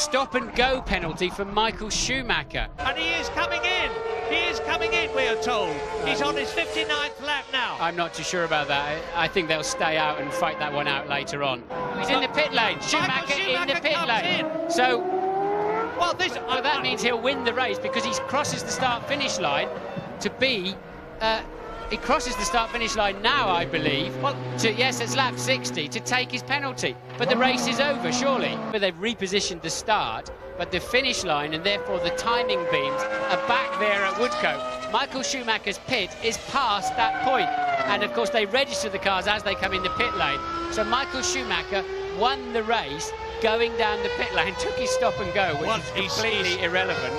stop and go penalty for Michael Schumacher. And he is coming in. He is coming in, we are told. He's on his 59th lap now. I'm not too sure about that. I think they'll stay out and fight that one out later on. He's in the pit lane. Schumacher, in the pit lane. in. So well, this well, that means he'll win the race because he crosses the start finish line to be. Uh, he crosses the start finish line now, I believe. Well, to, yes, it's lap 60 to take his penalty. But the race is over, surely. But they've repositioned the start, but the finish line and therefore the timing beams are back there at Woodcote. Michael Schumacher's pit is past that point. And of course, they register the cars as they come in the pit lane. So Michael Schumacher won the race going down the pit lane, took his stop and go, which is he's- completely irrelevant.